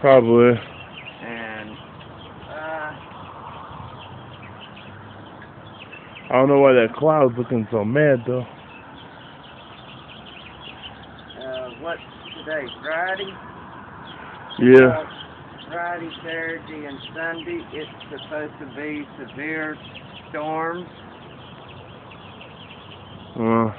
Probably. And uh, I don't know why that cloud's looking so mad though. uh, what's today? Friday. Yeah. Uh, Friday, Saturday, and Sunday. It's supposed to be severe storms. Uh,